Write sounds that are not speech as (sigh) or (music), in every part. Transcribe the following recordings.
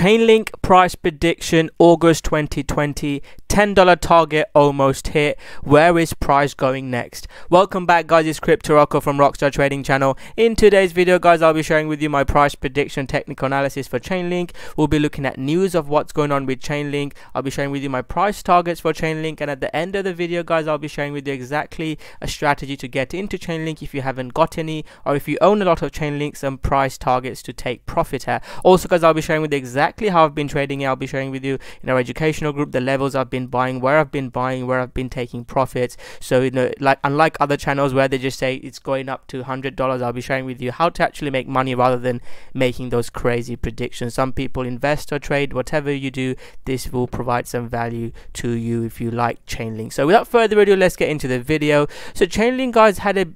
Chainlink price prediction August 2020 $10 target almost hit. Where is price going next? Welcome back guys, it's Crypto Rocko from Rockstar Trading Channel. In today's video guys, I'll be sharing with you my price prediction technical analysis for Chainlink. We'll be looking at news of what's going on with Chainlink. I'll be sharing with you my price targets for Chainlink and at the end of the video guys, I'll be sharing with you exactly a strategy to get into Chainlink if you haven't got any or if you own a lot of Chainlink, some price targets to take profit at. Also guys, I'll be sharing with you exactly how I've been trading. I'll be sharing with you in our educational group the levels I've been been buying, where I've been buying, where I've been taking profits. So you know, like unlike other channels where they just say it's going up to hundred dollars, I'll be sharing with you how to actually make money rather than making those crazy predictions. Some people invest or trade, whatever you do, this will provide some value to you if you like Chainlink. So without further ado, let's get into the video. So Chainlink guys had a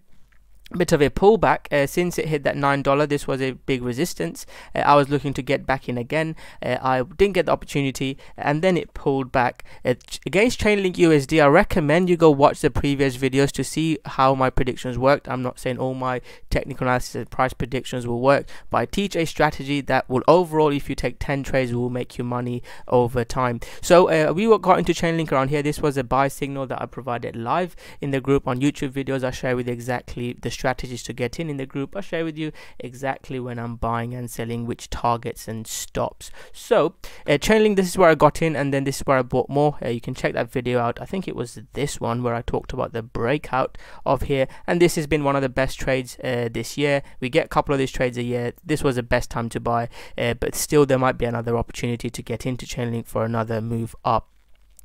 bit of a pullback uh, since it hit that nine dollar this was a big resistance. Uh, i was looking to get back in again. Uh, i didn't get the opportunity and then it pulled back. Uh, against chainlink usd i recommend you go watch the previous videos to see how my predictions worked. I'm not saying all my technical analysis and price predictions will work but i teach a strategy that will overall if you take 10 trades will make you money over time. So uh, we got into chainlink around here. This was a buy signal that i provided live in the group on youtube videos. I share with exactly the strategies to get in in the group. I'll share with you exactly when I'm buying and selling, which targets and stops. So uh, Chainlink, this is where I got in and then this is where I bought more. Uh, you can check that video out. I think it was this one where I talked about the breakout of here and this has been one of the best trades uh, this year. We get a couple of these trades a year. This was the best time to buy, uh, but still there might be another opportunity to get into Chainlink for another move up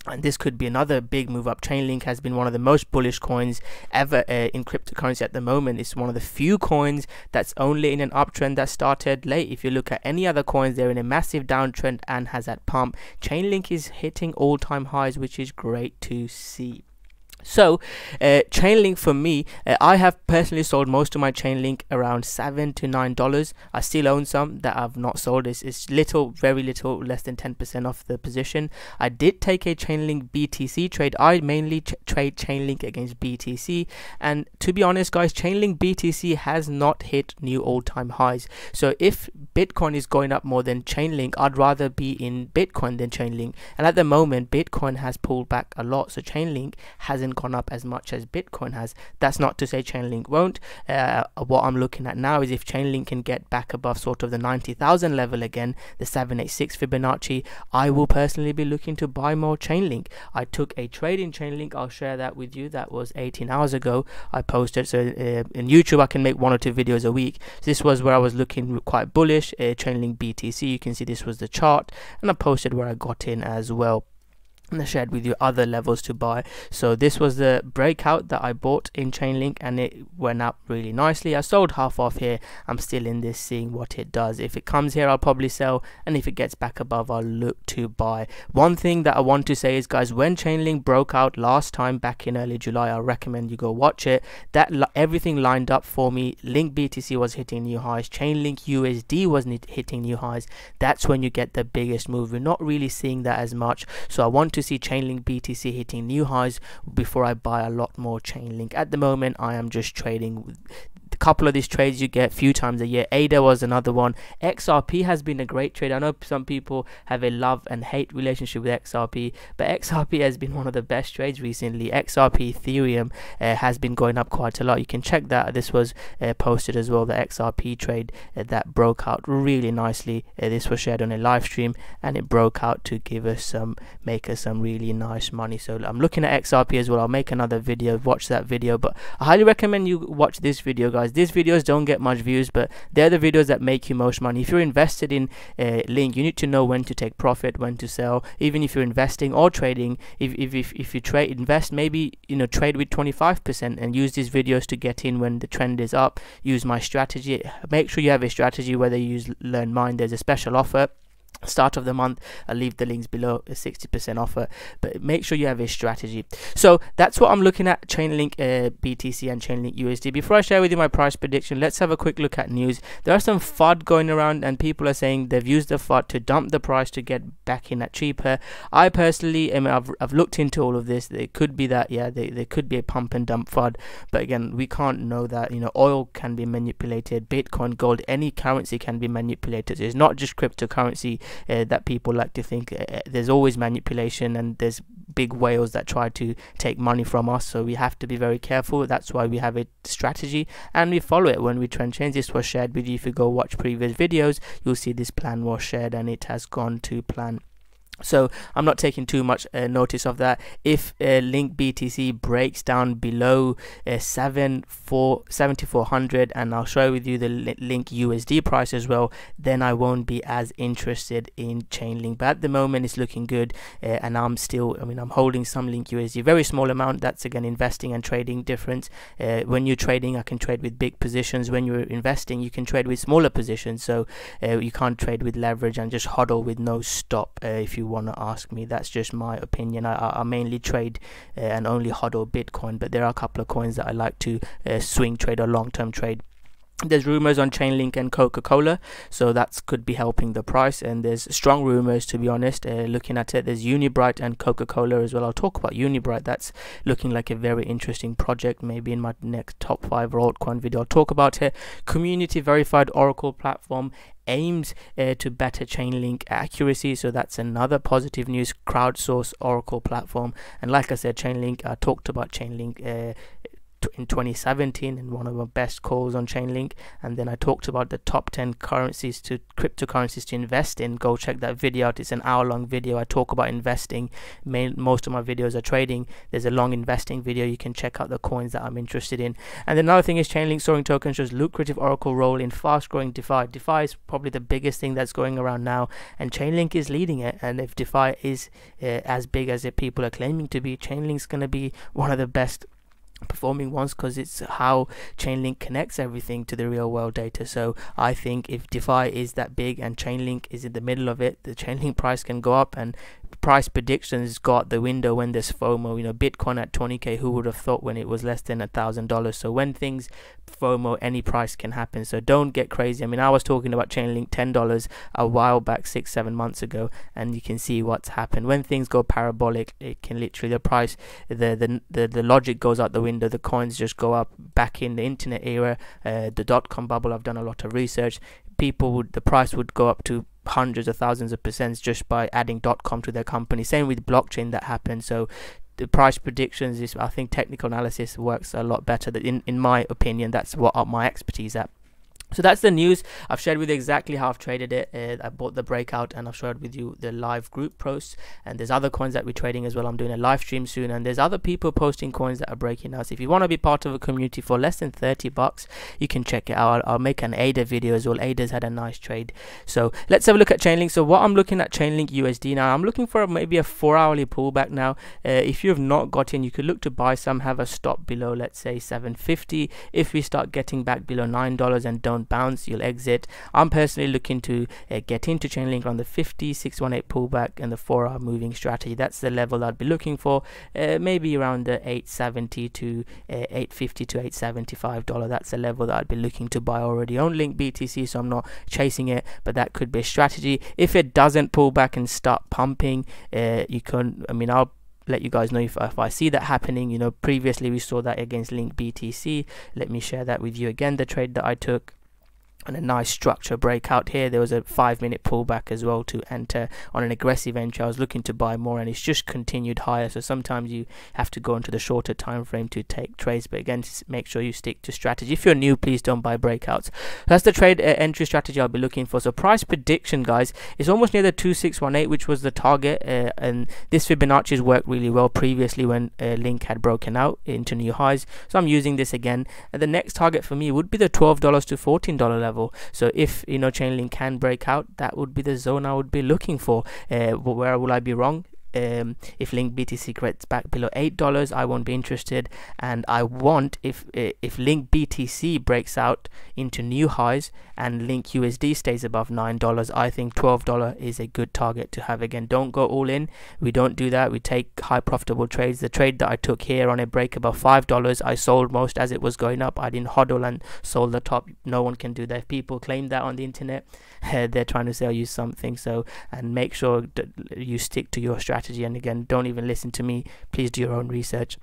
and this could be another big move up. Chainlink has been one of the most bullish coins ever uh, in cryptocurrency at the moment. It's one of the few coins that's only in an uptrend that started late. If you look at any other coins they're in a massive downtrend and has that pump. Chainlink is hitting all-time highs which is great to see so, uh, Chainlink for me, uh, I have personally sold most of my Chainlink around seven to nine dollars. I still own some that I've not sold. It's, it's little, very little, less than ten percent off the position. I did take a Chainlink BTC trade. I mainly ch trade Chainlink against BTC, and to be honest, guys, Chainlink BTC has not hit new all-time highs. So if Bitcoin is going up more than Chainlink, I'd rather be in Bitcoin than Chainlink. And at the moment, Bitcoin has pulled back a lot, so Chainlink hasn't gone up as much as Bitcoin has. That's not to say Chainlink won't. Uh, what I'm looking at now is if Chainlink can get back above sort of the 90,000 level again, the 786 Fibonacci, I will personally be looking to buy more Chainlink. I took a trade in Chainlink. I'll share that with you. That was 18 hours ago. I posted. So uh, in YouTube, I can make one or two videos a week. So this was where I was looking quite bullish. Uh, Chainlink BTC. You can see this was the chart, and I posted where I got in as well shared with you other levels to buy. So this was the breakout that I bought in Chainlink and it went up really nicely. I sold half off here. I'm still in this seeing what it does. If it comes here I'll probably sell and if it gets back above I'll look to buy. One thing that I want to say is guys when Chainlink broke out last time back in early July I recommend you go watch it. That everything lined up for me. Link BTC was hitting new highs. Chainlink USD was hitting new highs. That's when you get the biggest move. We're not really seeing that as much. So I want to to see Chainlink BTC hitting new highs before I buy a lot more Chainlink. At the moment, I am just trading couple of these trades you get a few times a year. ADA was another one. XRP has been a great trade. I know some people have a love and hate relationship with XRP, but XRP has been one of the best trades recently. XRP Ethereum uh, has been going up quite a lot. You can check that. This was uh, posted as well. The XRP trade uh, that broke out really nicely. Uh, this was shared on a live stream and it broke out to give us some, make us some really nice money. So I'm looking at XRP as well. I'll make another video. Watch that video, but I highly recommend you watch this video, guys guys these videos don't get much views but they're the videos that make you most money. If you're invested in a link you need to know when to take profit when to sell. Even if you're investing or trading if if, if, if you trade invest maybe you know trade with 25% and use these videos to get in when the trend is up. Use my strategy. Make sure you have a strategy whether you use learn Mind. there's a special offer start of the month i'll leave the links below a 60% offer but make sure you have a strategy. So that's what i'm looking at chainlink uh, btc and chainlink usd before i share with you my price prediction let's have a quick look at news. There are some fud going around and people are saying they've used the fud to dump the price to get back in at cheaper. I personally I mean, I've, I've looked into all of this. It could be that yeah they, there could be a pump and dump fud but again we can't know that you know oil can be manipulated bitcoin gold any currency can be manipulated. It's not just cryptocurrency uh, that people like to think uh, uh, there's always manipulation and there's big whales that try to take money from us. So we have to be very careful. That's why we have a strategy and we follow it. When we trend change this was shared with you. If you go watch previous videos you'll see this plan was shared and it has gone to plan so I'm not taking too much uh, notice of that. If uh, Link BTC breaks down below uh, 7 4 7400 and I'll show with you the Link USD price as well, then I won't be as interested in Chainlink. But at the moment it's looking good uh, and I'm still I mean I'm holding some Link USD, very small amount. That's again investing and trading difference. Uh, when you're trading I can trade with big positions. When you're investing you can trade with smaller positions. So uh, you can't trade with leverage and just hodl with no stop if you want to ask me. That's just my opinion. I, I mainly trade uh, and only hodl Bitcoin, but there are a couple of coins that I like to uh, swing trade or long term trade there's rumors on chainlink and coca-cola so that could be helping the price and there's strong rumors to be honest uh, looking at it there's unibright and coca-cola as well. I'll talk about unibright that's looking like a very interesting project maybe in my next top five altcoin video. I'll talk about it. Community verified oracle platform aims uh, to better chainlink accuracy so that's another positive news. Crowdsource oracle platform and like i said chainlink i talked about chainlink uh, in 2017 in one of my best calls on Chainlink. And then I talked about the top 10 currencies to cryptocurrencies to invest in. Go check that video out. It's an hour long video. I talk about investing. Main, most of my videos are trading. There's a long investing video. You can check out the coins that I'm interested in. And another thing is Chainlink Soaring Token shows lucrative Oracle role in fast growing DeFi. DeFi is probably the biggest thing that's going around now, and Chainlink is leading it. And if DeFi is uh, as big as it people are claiming to be, Chainlink's going to be one of the best performing ones because it's how Chainlink connects everything to the real world data. So I think if DeFi is that big and Chainlink is in the middle of it, the Chainlink (laughs) price can go up and price predictions got the window when there's FOMO. You know, Bitcoin at 20k, who would have thought when it was less than a thousand dollars? So when things FOMO, any price can happen. So don't get crazy. I mean, I was talking about Chainlink ten dollars a while back, six, seven months ago, and you can see what's happened. When things go parabolic, it can literally the price, the the the, the logic goes out the window. The coins just go up. Back in the internet era, uh, the dot com bubble, I've done a lot of research. People would the price would go up to hundreds of thousands of percents just by adding dot .com to their company. Same with blockchain that happened. So the price predictions is I think technical analysis works a lot better. That in in my opinion, that's what my expertise at. So that's the news. I've shared with you exactly how I've traded it. Uh, I bought the breakout and I've shared with you the live group posts. And there's other coins that we're trading as well. I'm doing a live stream soon. And there's other people posting coins that are breaking out. So if you want to be part of a community for less than 30 bucks, you can check it out. I'll, I'll make an ADA video as well. ADA's had a nice trade. So let's have a look at Chainlink. So what I'm looking at Chainlink USD now, I'm looking for maybe a four hourly pullback now. Uh, if you have not got in, you could look to buy some, have a stop below, let's say 750. If we start getting back below $9 and don't bounce you'll exit. I'm personally looking to uh, get into chainlink on the 50 618 pullback and the four hour moving strategy. That's the level i'd be looking for uh, maybe around the 870 to uh, 850 to 875 dollar. That's a level that i'd be looking to buy already on link btc so i'm not chasing it but that could be a strategy. If it doesn't pull back and start pumping uh, you can i mean i'll let you guys know if, if I see that happening. You know, previously we saw that against Link BTC. Let me share that with you again, the trade that I took and a nice structure breakout here. There was a five minute pullback as well to enter on an aggressive entry. I was looking to buy more and it's just continued higher. So sometimes you have to go into the shorter time frame to take trades. But again make sure you stick to strategy. If you're new please don't buy breakouts. That's the trade uh, entry strategy i'll be looking for. So price prediction guys is almost near the 2618 which was the target uh, and this fibonacci's worked really well previously when uh, link had broken out into new highs. So i'm using this again. And the next target for me would be the $12 to $14 level level. So if you know chainlink can break out that would be the zone i would be looking for. Uh, where will i be wrong um, if link btc gets back below eight dollars i won't be interested. And i want if if link btc breaks out into new highs and link usd stays above nine dollars i think 12 dollar is a good target to have again. Don't go all in. We don't do that. We take high profitable trades. The trade that i took here on a break above five dollars i sold most as it was going up. I didn't hodl and sold the top. No one can do that. If people claim that on the internet (laughs) they're trying to sell you something. So and make sure that you stick to your strategy and again don't even listen to me. Please do your own research.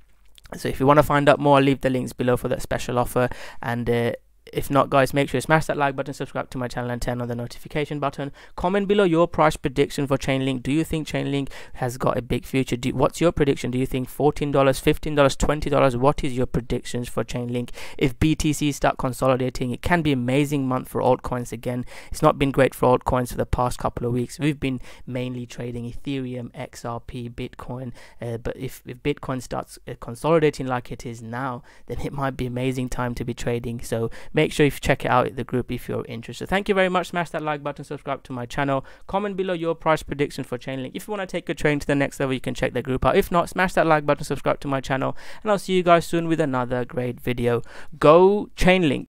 So if you want to find out more I'll leave the links below for that special offer. And uh, if not guys make sure you smash that like button subscribe to my channel and turn on the notification button. Comment below your price prediction for chainlink. Do you think chainlink has got a big future? Do, what's your prediction? Do you think $14 $15 $20 what is your predictions for chainlink? If btc start consolidating it can be amazing month for altcoins again. It's not been great for altcoins for the past couple of weeks. We've been mainly trading ethereum xrp bitcoin uh, but if, if bitcoin starts uh, consolidating like it is now then it might be amazing time to be trading. So make sure you check it out the group if you're interested. Thank you very much. Smash that like button. Subscribe to my channel. Comment below your price prediction for chainlink if you want to take a train to the next level you can check the group out. If not smash that like button. Subscribe to my channel. And i'll see you guys soon with another great video. Go chainlink